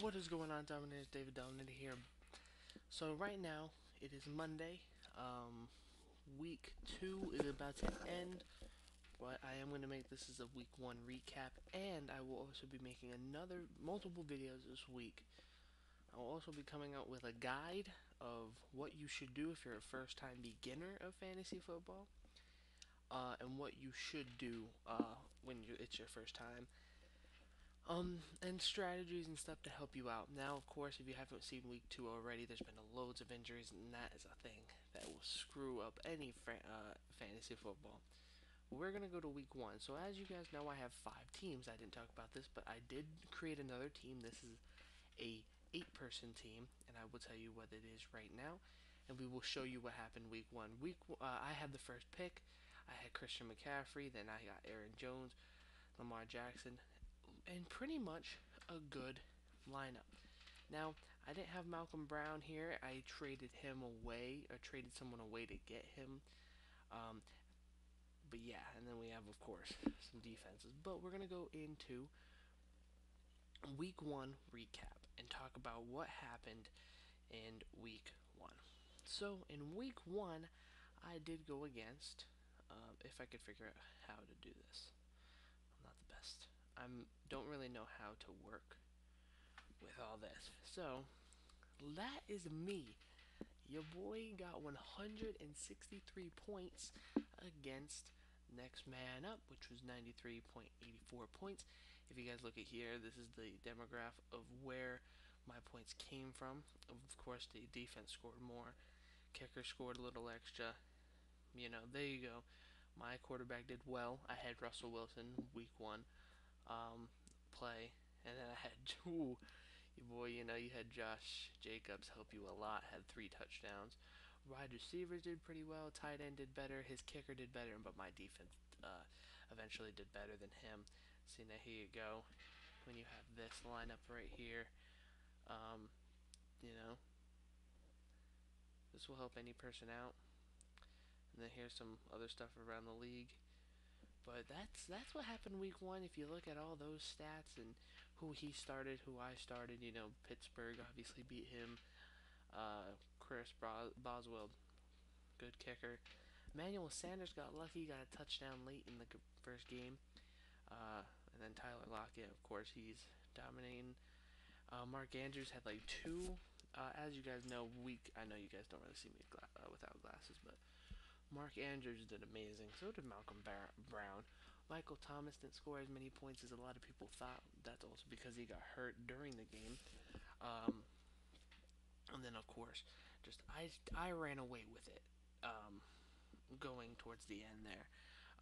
What is going on, Dominator? David Dominator here. So right now, it is Monday. Um, week two is about to end. But I am going to make this as a week one recap, and I will also be making another multiple videos this week. I will also be coming out with a guide of what you should do if you're a first-time beginner of fantasy football, uh, and what you should do uh, when you, it's your first time um, and strategies and stuff to help you out. Now, of course, if you haven't seen week two already, there's been loads of injuries, and that is a thing that will screw up any uh, fantasy football. We're gonna go to week one. So as you guys know, I have five teams. I didn't talk about this, but I did create another team. This is a eight-person team, and I will tell you what it is right now, and we will show you what happened week one. Week uh, I had the first pick. I had Christian McCaffrey. Then I got Aaron Jones, Lamar Jackson, and pretty much a good lineup. Now, I didn't have Malcolm Brown here. I traded him away, or traded someone away to get him. Um, but yeah, and then we have, of course, some defenses. But we're going to go into week one recap and talk about what happened in week one. So, in week one, I did go against, um, if I could figure out how to do this. I'm don't really know how to work with all this. So, that is me. Your boy got 163 points against next man up, which was 93.84 points. If you guys look at here, this is the demograph of where my points came from. Of course, the defense scored more. Kicker scored a little extra. You know, there you go. My quarterback did well. I had Russell Wilson week one um, play. And then I had, ooh, your boy, you know, you had Josh Jacobs help you a lot, had three touchdowns. Wide receivers did pretty well, tight end did better, his kicker did better, but my defense uh, eventually did better than him. See, now here you go. When you have this lineup right here, um, you know, this will help any person out. And then here's some other stuff around the league. But that's that's what happened week one. If you look at all those stats and who he started, who I started, you know, Pittsburgh obviously beat him. Uh, Chris Boswell, good kicker. Emmanuel Sanders got lucky, got a touchdown late in the first game. Uh, and then Tyler Lockett, of course, he's dominating. Uh, Mark Andrews had like two. Uh, as you guys know, week. I know you guys don't really see me gla uh, without glasses, but Mark Andrews did amazing. So did Malcolm Bar Brown. Michael Thomas didn't score as many points as a lot of people thought. That's also because he got hurt during the game. Um, and then, of course, just I, I ran away with it um, going towards the end there.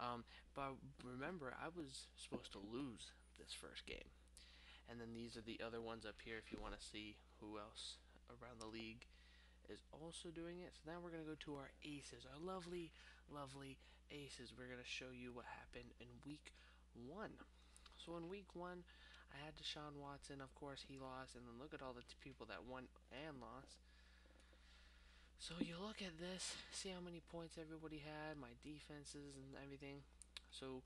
Um, but remember, I was supposed to lose this first game. And then these are the other ones up here if you want to see who else around the league is also doing it. So now we're going to go to our aces, our lovely, lovely aces. We're going to show you what happened in week one. So in week one, I had Deshaun Watson. Of course, he lost. And then look at all the people that won and lost. So you look at this, see how many points everybody had, my defenses and everything. So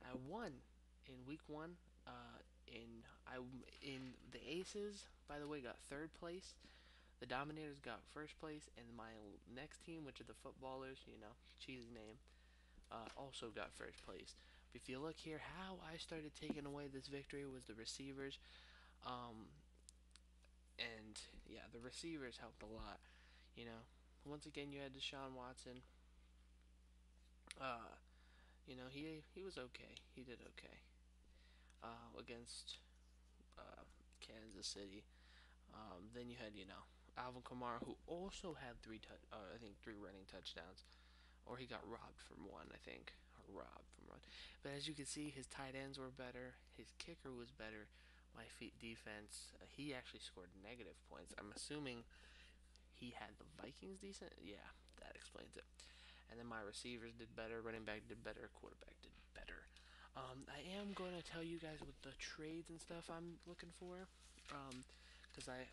I won in week one. Uh, in I in the aces, by the way, got third place. The Dominators got first place, and my next team, which are the Footballers, you know, cheesy name, uh, also got first place. But if you look here, how I started taking away this victory was the receivers. Um, and, yeah, the receivers helped a lot. You know, once again, you had Deshaun Watson. Uh, you know, he he was okay. He did okay uh, against uh, Kansas City. Um, then you had, you know, Alvin Kamara, who also had three, uh, I think, three running touchdowns, or he got robbed from one, I think, or robbed from one. But as you can see, his tight ends were better, his kicker was better, my feet defense, uh, he actually scored negative points. I'm assuming he had the Vikings decent. Yeah, that explains it. And then my receivers did better, running back did better, quarterback did better. Um, I am going to tell you guys what the trades and stuff I'm looking for, because um, I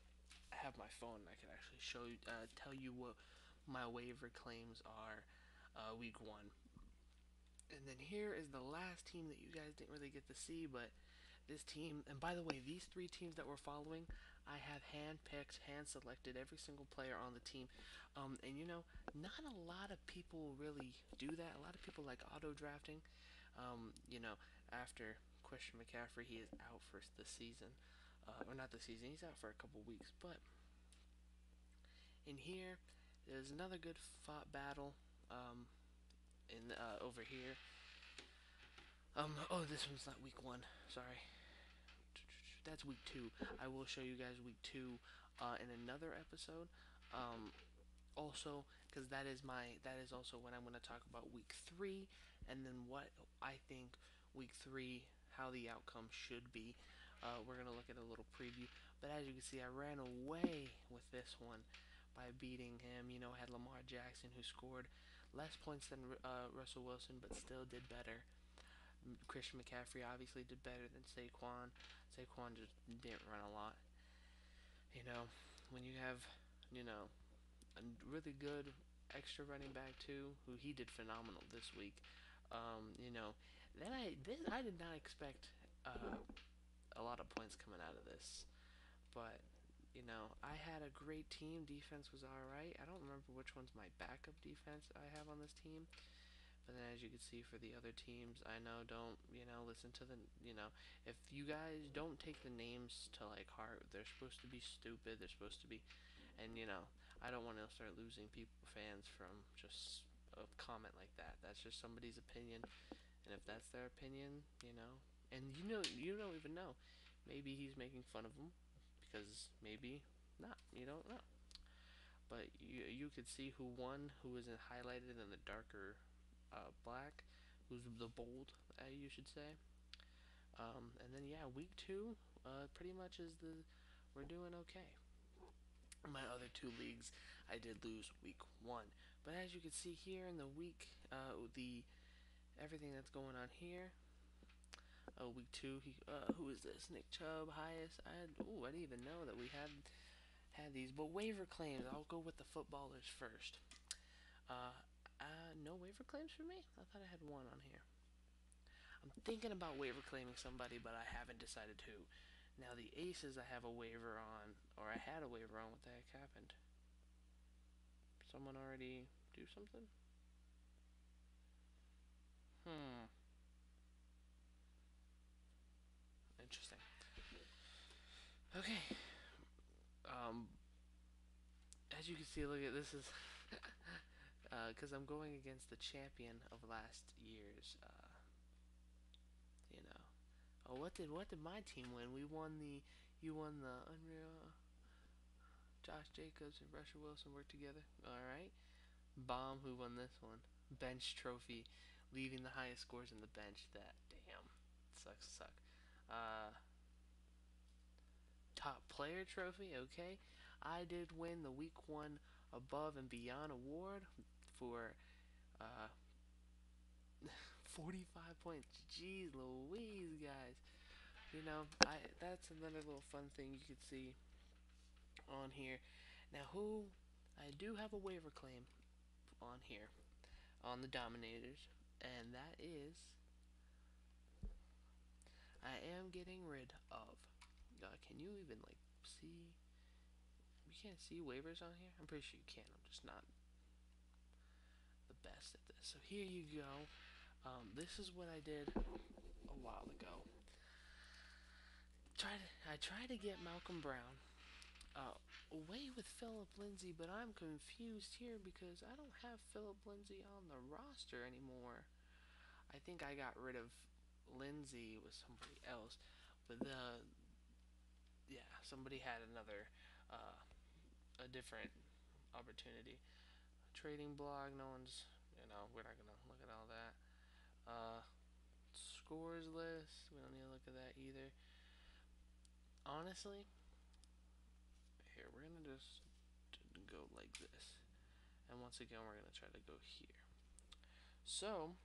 have my phone, I can actually show you, uh, tell you what my waiver claims are uh, week one. And then here is the last team that you guys didn't really get to see, but this team, and by the way, these three teams that we're following, I have hand picked, hand selected every single player on the team. Um, and you know, not a lot of people really do that. A lot of people like auto drafting. Um, you know, after Christian McCaffrey, he is out for the season, uh, or not the season. He's out for a couple weeks. But in here, there's another good fought battle. Um, in uh, over here. Um, oh, this one's not week one. Sorry. That's week two. I will show you guys week two uh, in another episode. Um, also, because that is my that is also when I'm going to talk about week three, and then what I think week three how the outcome should be. Uh, we're going to look at a little preview. But as you can see, I ran away with this one by beating him. You know, I had Lamar Jackson who scored less points than uh, Russell Wilson, but still did better. Christian McCaffrey obviously did better than Saquon. Saquon just didn't run a lot. You know, when you have, you know, a really good extra running back too, who he did phenomenal this week. Um, you know, then I this I did not expect uh, a lot of points coming out of this, but you know, I had a great team. Defense was all right. I don't remember which one's my backup defense I have on this team. But then, as you can see, for the other teams, I know don't you know listen to the you know if you guys don't take the names to like heart, they're supposed to be stupid. They're supposed to be, and you know I don't want to start losing people fans from just a comment like that. That's just somebody's opinion, and if that's their opinion, you know, and you know you don't even know, maybe he's making fun of them because maybe not. You don't know. But you you could see who won, who was highlighted in the darker uh, black, who's the bold, uh, you should say. Um, and then yeah, week two, uh, pretty much is the we're doing okay. My other two leagues, I did lose week one, but as you can see here in the week, uh, the everything that's going on here, uh, week two. He, uh, who is this? Nick Chubb, highest. I had. Oh, I didn't even know that we had had these. But waiver claims. I'll go with the footballers first. Uh, uh, no waiver claims for me. I thought I had one on here. I'm thinking about waiver claiming somebody, but I haven't decided who. Now the aces I have a waiver on, or I had a waiver on. What the heck happened? Someone already do something? Hmm. Interesting. Okay. Um, as you can see, look at this is because uh, I'm going against the champion of last year's. Uh, you know, oh, what did what did my team win? We won the you won the Unreal. Josh Jacobs and Russell Wilson worked together. All right. Bomb, who won this one? Bench trophy, leaving the highest scores in the bench. That damn sucks. Suck. Uh, top player trophy, okay. I did win the week one above and beyond award for uh, 45 points. Jeez Louise, guys. You know, I that's another little fun thing you could see on here. Now, who I do have a waiver claim on here on the Dominators, and that is I am getting rid of. Uh, can you even like see? You can't see waivers on here. I'm pretty sure you can. I'm just not the best at this. So here you go. Um, this is what I did a while ago. Try to, I tried to get Malcolm Brown uh, away with Phillip Lindsay, but I'm confused here because I don't have Phillip Lindsay on the roster anymore. I think I got rid of Lindsay was somebody else, but the yeah somebody had another uh, a different opportunity. Trading blog, no one's you know we're not gonna look at all that. Uh, scores list, we don't need to look at that either. Honestly, here we're gonna just go like this, and once again we're gonna try to go here. So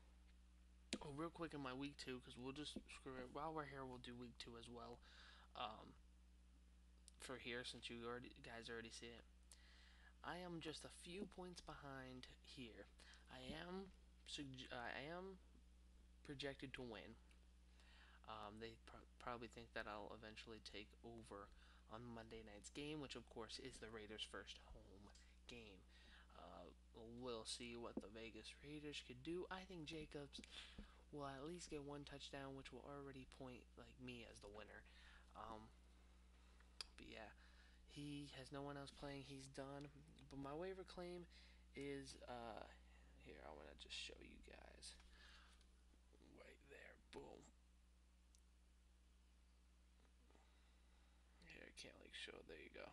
Oh, real quick in my week two, because we'll just screw it. While we're here, we'll do week two as well. Um, for here, since you already guys already see it, I am just a few points behind here. I am, I am projected to win. Um, they pr- probably think that I'll eventually take over on Monday night's game, which of course is the Raiders' first home game. Uh, we'll see what the Vegas Raiders could do. I think Jacobs will at least get one touchdown, which will already point like me as the winner. Um, but yeah, he has no one else playing. He's done. But my waiver claim is uh, here. I want to just show you guys right there. Boom. Here, I can't like show. There you go.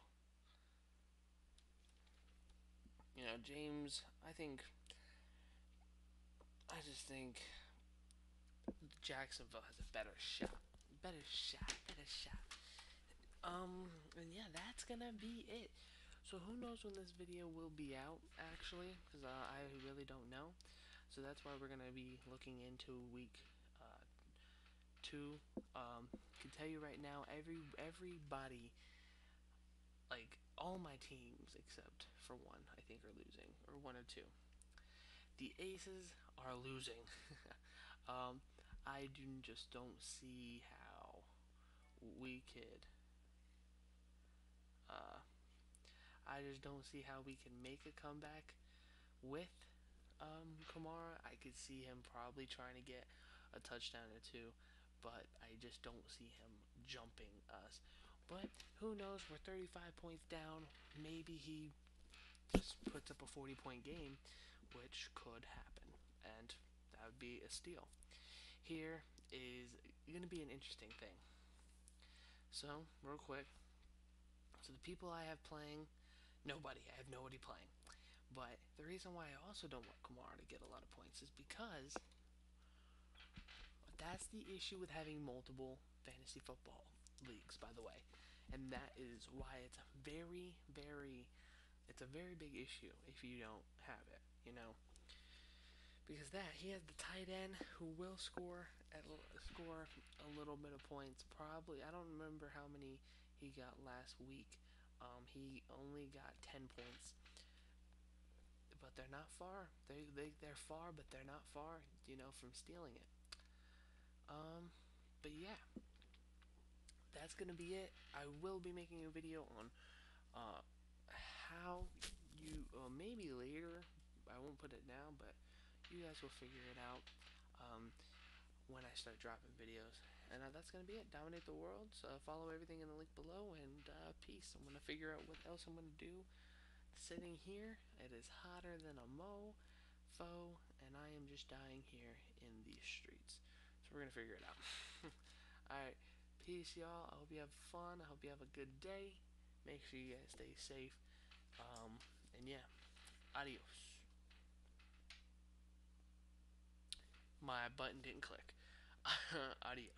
You know, James. I think. I just think Jacksonville has a better shot. Better shot. Better shot. Um, and yeah, that's gonna be it. So who knows when this video will be out, actually, because uh, I really don't know. So that's why we're gonna be looking into week uh, two. Um, can tell you right now, every everybody, like all my teams except for one, I think are losing, or one or two. The Aces are losing. um, I do just don't see how we could. Uh, I just don't see how we can make a comeback with um, Kamara. I could see him probably trying to get a touchdown or two, but I just don't see him jumping us. But who knows? We're 35 points down. Maybe he just puts up a 40 point game, which could happen, and that would be a steal here is going to be an interesting thing. So, real quick. So, the people I have playing, nobody. I have nobody playing. But the reason why I also don't want Kamara to get a lot of points is because that's the issue with having multiple fantasy football leagues, by the way. And that is why it's a very, very, it's a very big issue if you don't have it, you know because that he has the tight end who will score at score a little bit of points. Probably I don't remember how many he got last week. Um, he only got ten points, but they're not far. They they they're far, but they're not far. You know from stealing it. Um, but yeah, that's gonna be it. I will be making a video on uh how you uh, maybe later. I won't put it now, but you guys will figure it out um, when I start dropping videos. And uh, that's going to be it. Dominate the world. So follow everything in the link below. And uh, peace. I'm going to figure out what else I'm going to do. Sitting here, it is hotter than a mo foe. And I am just dying here in these streets. So we're going to figure it out. Alright. Peace, y'all. I hope you have fun. I hope you have a good day. Make sure you guys stay safe. Um, and yeah. Adios. My button didn't click. Adios.